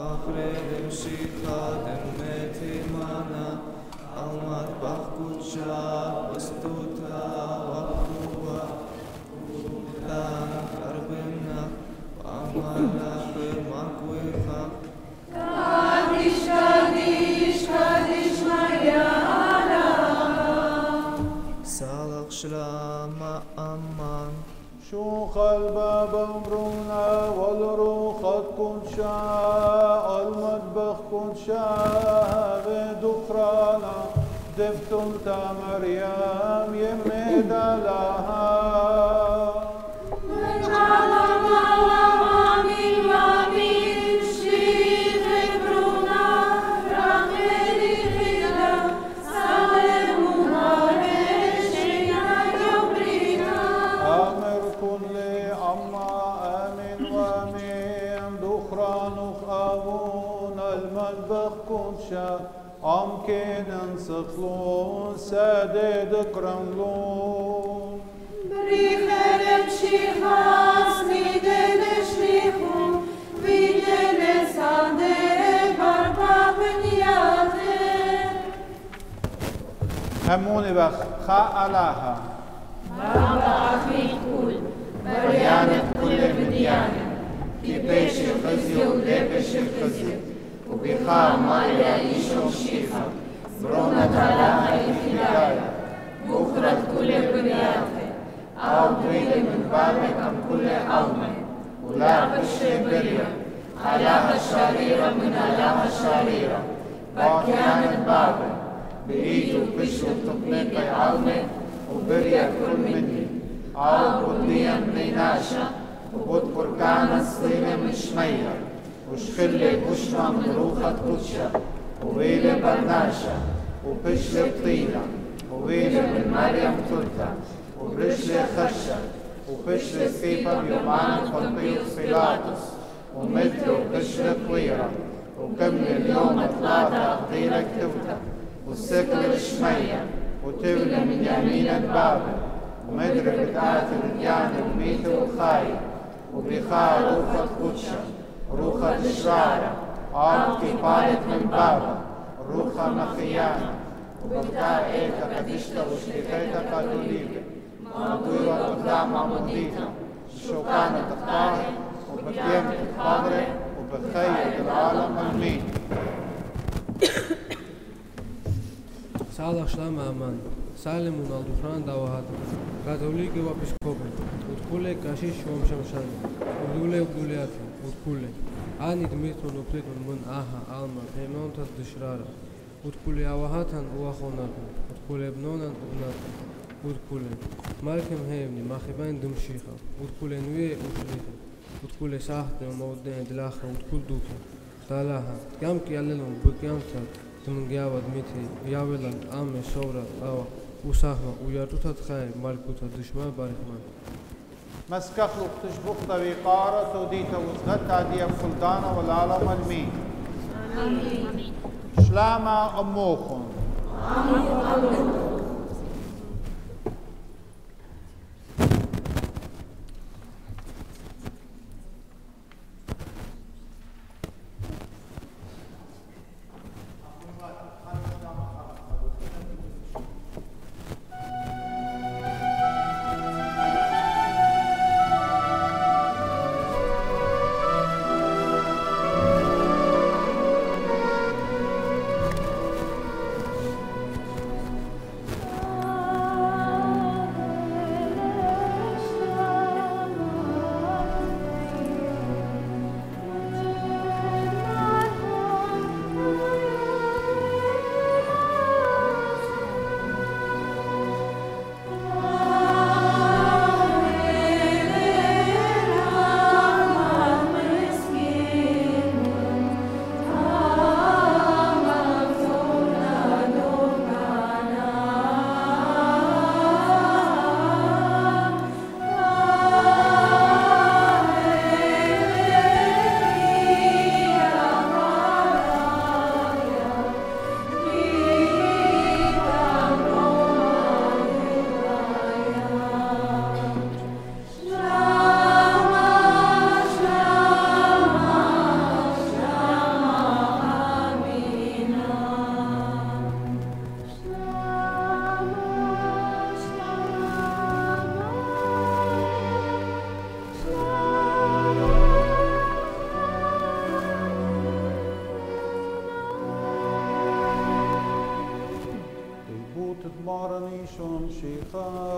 ახრედემ შიხადემ მეტი شوخ الباب امرونا والروخ كنشا المطبخ كنشا ودخرانا دفتم تا مريم يمد لها أمر كل أما آمن وامين دخران خابون المطبخ كنشا أم كيدن سخلون سادد كرملون همون بخ خا ألاها بريانة كل بديانة في بيش الخزي ولبش الخزي وبخار مايا يشوف شيخة برونة تلاها الهداية بكرة كل بنياتي أو بريد من بابكم كل أومي ولا بشر بريا علىها الشريرة من علىها الشريرة بكيان بابا بإيده بشر تطبيق عومي وبريا كل مني أو بديا مناشا وبذكر كان صليمة من شميرة وشخلي بشمة من روخة قدشة وويلة برناشا وبشر طيلة وويلة من مريم تلتا وبرشلة خشة وبشر سيفا بيومان قرطيوس بيلاطس ومثله بشر طويرة وكمل اليوم ثلاثة أقديرك توتا والسكل الشمية وتولى من يمين بابل ومدرك بتاعت الرجال الميت والخايف وبخاء روخة قدشة روخة الشرارة عاد كفالة من بابا روخة مخيانة وبقى إيتا قدشتا وشتيتا كاتوليكا مطويرة قدام مضيتا شوكانة الطاهر وبكيمة القدر وبخية العالم الميت Sağlık şlama aman. Salimun al dufran davahat. Katolik wa episkope. Utkule kashish wa ანიდ მირთმუნ უფლიკუნ მუნ აჰა ალმა ფემაუნთას დშრარა უთქული ავაჰათან უახონათუნ უთქულებნონან უგნათუნ უთქულენ მალქემ ჰევნი მახებაინ დმშიხა უთქულენ ვე უშლიხა უთქულე საჰტე მომოდენ დლახა უთქულ დუქა დალაჰა გამკი ალელონ ბუკიამთა დმგიავად მითი იაველან ამე შოვრა ავა უსაჰმა უიატუთა თხაე მალკუთა დშმა ბარიხმან وساهما ويارتوتا تخاي مالكوتا دشما بارخمان مسكخلق تشبخت وقارة وديتا وزغتا دي فلدانا والعالم المين شلاما أموخن شيخاخ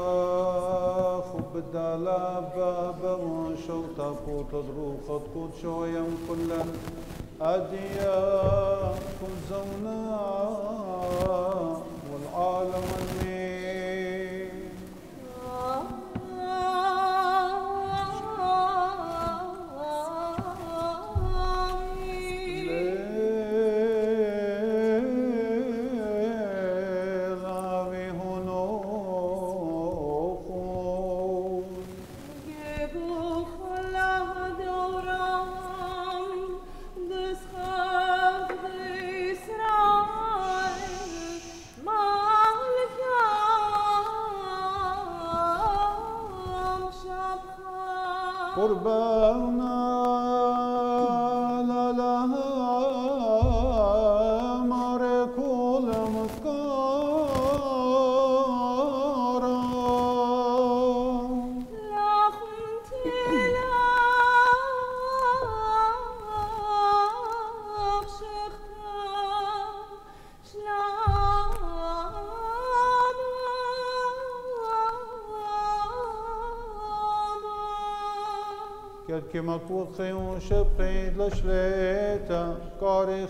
كد كما توخي وشبقي لشليتا قاري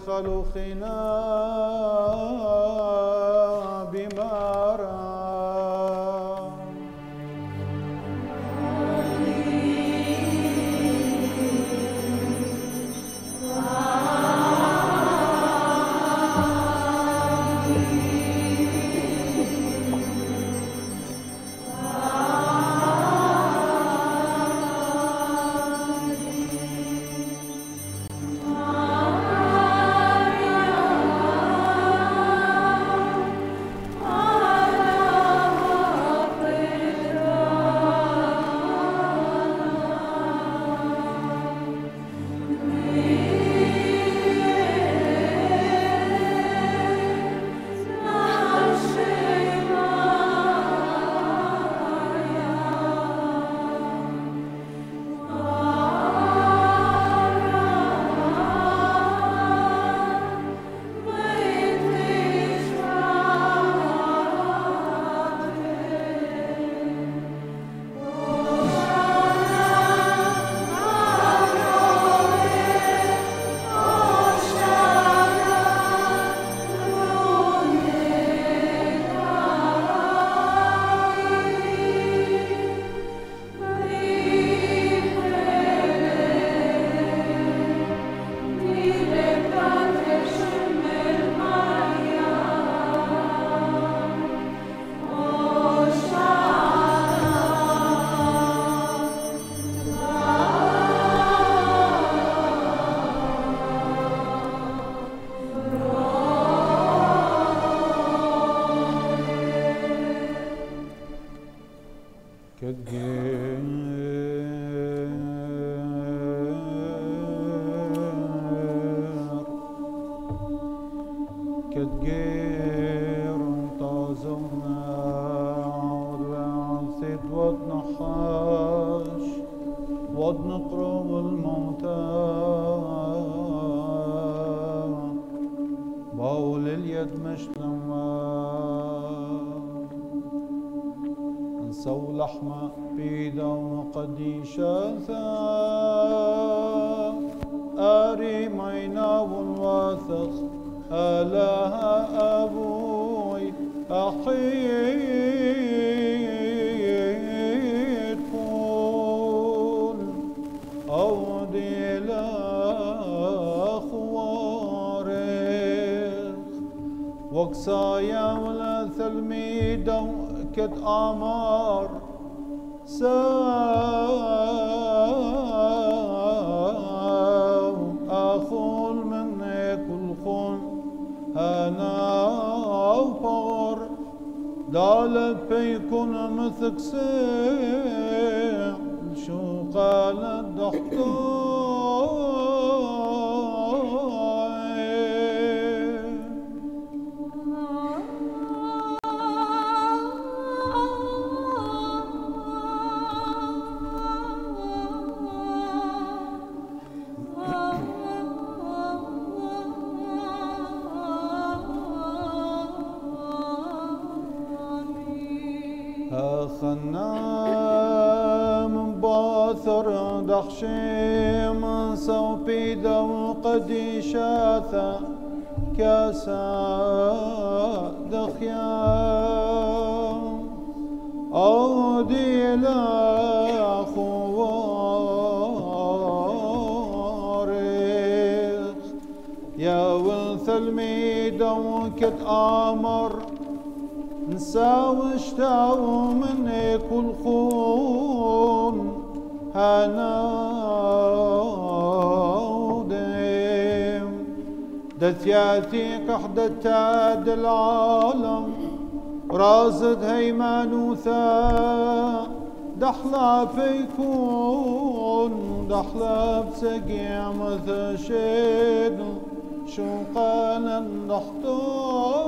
خنا من باثر دخشي من صوبي دو قدي شاثا كاسا دخيا أودي لا خوارق يا ولث الميدا وكت آمر نساوش تاو من كل خون هنا وديم دثياتي قحدة تاد العالم رازد هيمانوثا دحلا فيكون دحلا بسقيع مثشيد شو قانا نحطوه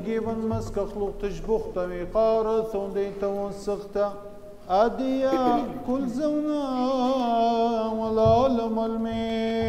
واتو دلقيبا مسك خلوق تجبخ تمي قارث وديت وسخت أديا كل زونا ولا لم المي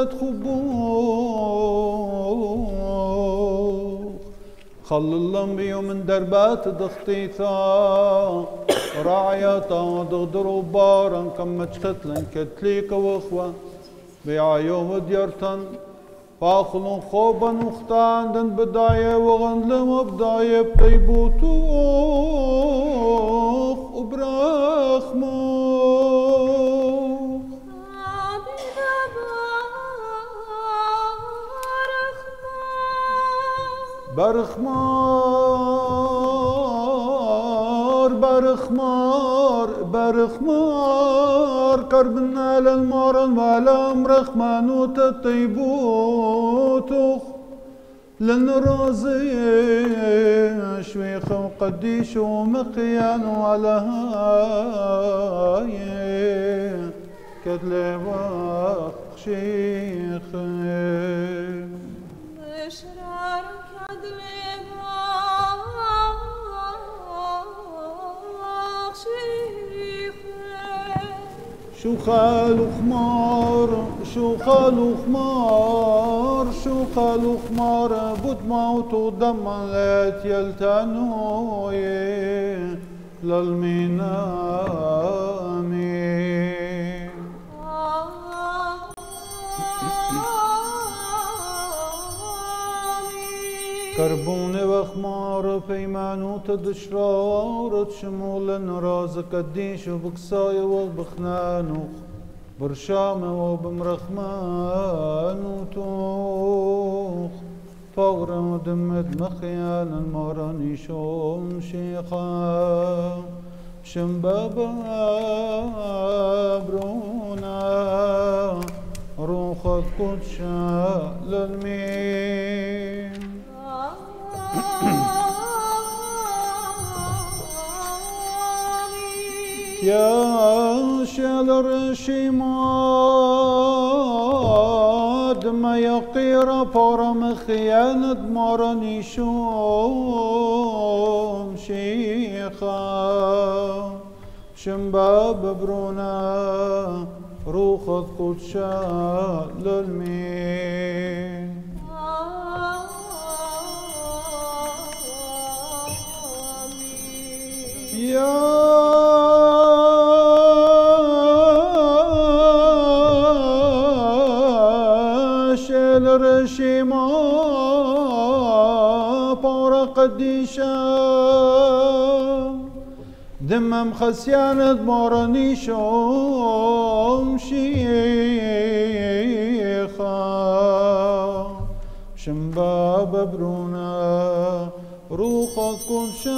وتتخبوخ خل اللمبي من دربات دخطيثا راعية دغدر بارا كم تختلن كتليك وخوة بيعيو وديرتن. فاخلون خوبا وختاندن بداية وغنلم بداية بطيبوتوخ برخمار برخمار برخمار كربنا للمارن ولا مرخمان وتطيبوتخ للرازي شويخ وقديش ومقيان ولا هاي. كدلي شيخ. شو خالو خمار شو خالو خمار شو خالو خمار بود موت ودم لا يلتنو للمنام كربون وخمار بيمانوت دشرار شمول رازق الديش وبكساي وبخنانوخ برشام وبمرخمان وتوخ فغر ودمت مخيان المراني شوم شيخا شمبابا برونا روح القدشة للمين یا شال ما آدم یقت را پرم خیانت ماران ایشوم شیخا. شب بابرونا روح قدشال لالمین يا قديشا دمم خسيانة موراني شوم شيخا شمباب برونا روحك كن شام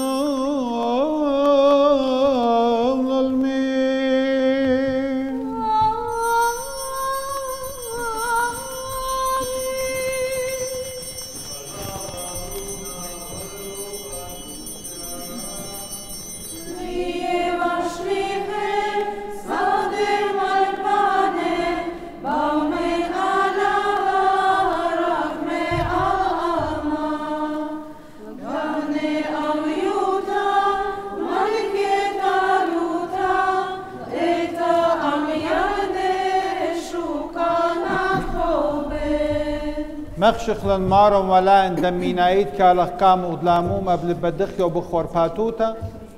مخشخ للمارا ولا اندمينايد كالخكام ودلاموم قبل بدخي وبخور باتوتا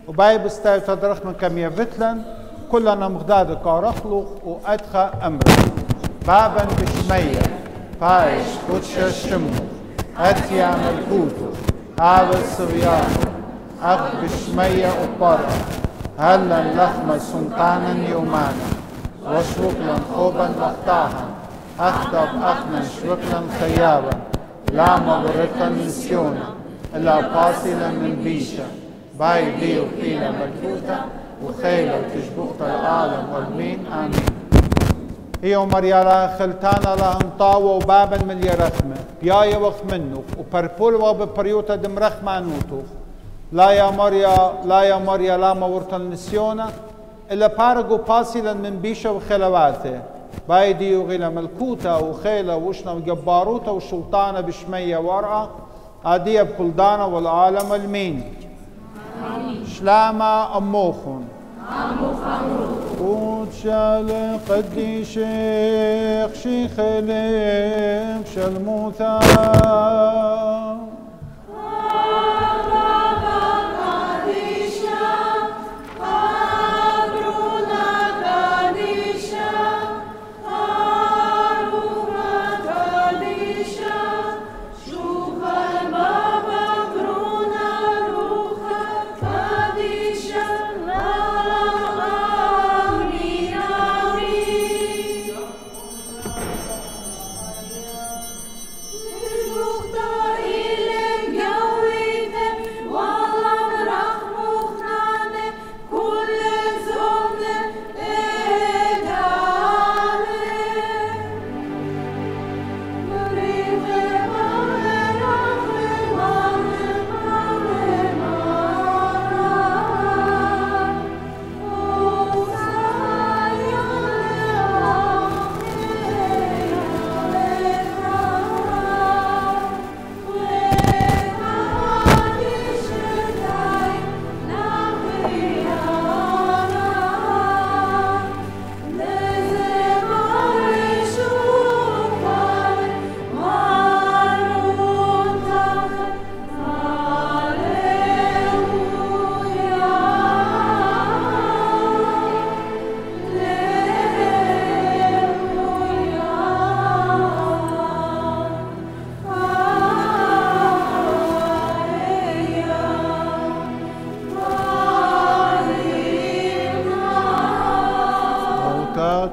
وباي بستايو تدرخ من كم يفتلن كلنا مغداد كارخلوخ وأدخى أمر. بابا بشمية فايش كتش الشمو أتيا ملكوتو هذا الصبيان أخ بشمية وبرا هلا لخمة سلطانا يومانا وشوكلا خوبا مقطعها أخطب أخنا شوكلا خيابا لا مبرقا نسيونا إلا قاصلا من بيشا باي بيو فينا ملكوتا وخيلة تشبخت العالم والمين آمين. هي مريالا خلتانا لهم طاوة وبابا من يرخمة بيايا وقت منه وبربول وببريوتا دم رخمة نوتوخ لا يا مريا لا يا مريا لا مورتا نسيونا إلا بارغو باسلا من بيشا وخلواته. بايدي وغيلا ملكوتا وخيلة وشنا وجباروتا وشلطانة بشمية ورقة. أدية بكلدانا والعالم المين. شلامة أموخن وتشال قدي شيخ شيخ ليك شلموثا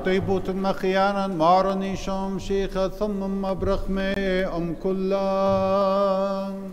موتا طيبوت مخيانا مارني شم شيخة ثم مبرخمي أم كلان.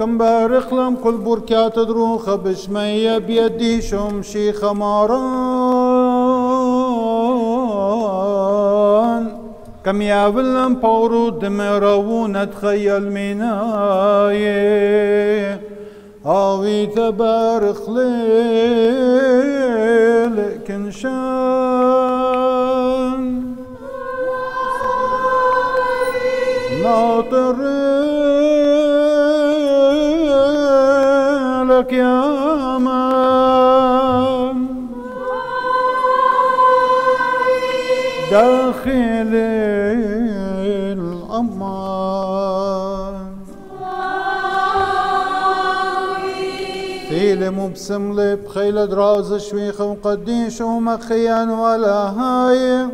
كم بارق لم كل بركات دروخ بشمية بيدي شمشي خماران كم يابلن بورو دمرون تخيل مناي آوي تبارخ ليل كنشان ناطر لك يا من داخل الأمان فيل مبسم لي بخيل دراز شويخ وقديش ومخيان ولا هاي.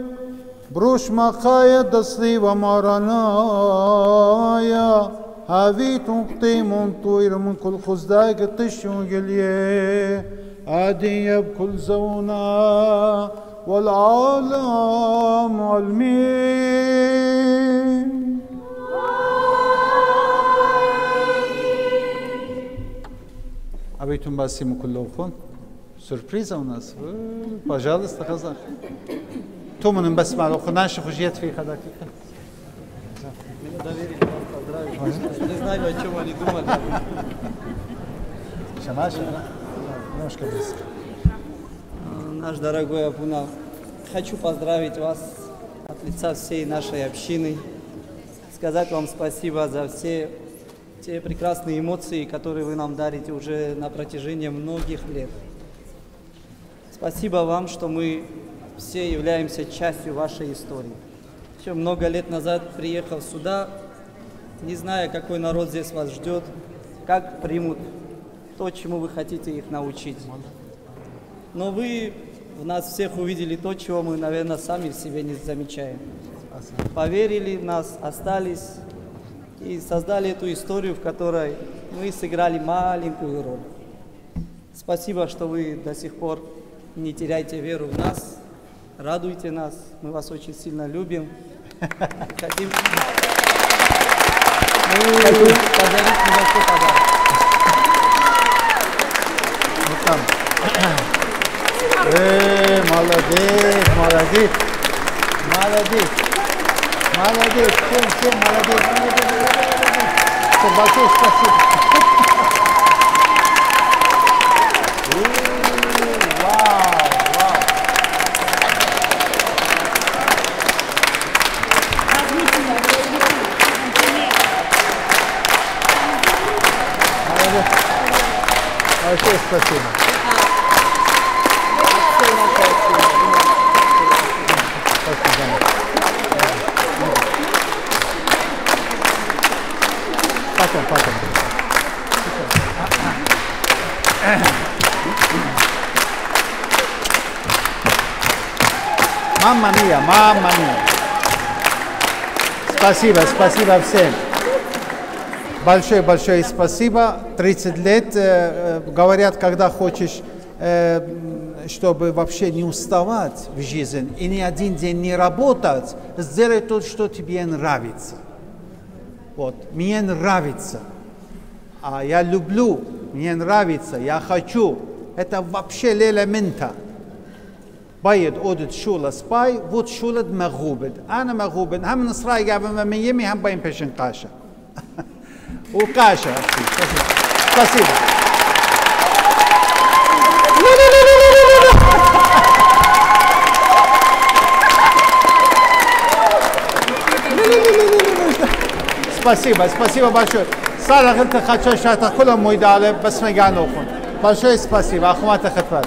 بروش مخايا دصلي ومارنايا هذه تنقطي من طير من كل خزداق الطشون قليه عادية بكل زونة والعالم علمي أبيتم باسم كلكم سوربريزة وناس بجالس تخزر تومن بس مع لو خناش خجيت في خداك Не знаю, о чем они думали. Шамаша немножко близко Наш дорогой Абуна, хочу поздравить вас от лица всей нашей общины, сказать вам спасибо за все те прекрасные эмоции, которые вы нам дарите уже на протяжении многих лет. Спасибо вам, что мы все являемся частью вашей истории. Еще много лет назад приехал сюда, не зная, какой народ здесь вас ждет, как примут то, чему вы хотите их научить. Но вы в нас всех увидели то, чего мы, наверное, сами в себе не замечаем. Поверили в нас, остались и создали эту историю, в которой мы сыграли маленькую роль. Спасибо, что вы до сих пор не теряйте веру в нас, радуйте нас, мы вас очень сильно любим. Хотим, молодец, молодец. Молодец. Молодец. Всем, всем молодец. Молодец, молодец, молодец. Всё, большое спасибо. Большое спасибо. Потом, потом. Мамма мия, мамма мия. Спасибо, спасибо всем. Большое-большое спасибо. 30 лет, э, э, говорят, когда хочешь, э, м, чтобы вообще не уставать в жизни и ни один день не работать, сделай то, что тебе нравится. Вот, мне нравится. А я люблю, мне нравится, я хочу. Это вообще элемента. بايد اودت شولة سباي وود شولة مغوبد انا مغوبد هم نصراي قاعد من يمي هم باين بيشن قاشة وقاشة спасибо спасибо спасибо большое صار انت خدشة شاتا كلهم مويدالة بس ما قاعد نوخون большое спасибо اخوات خطفات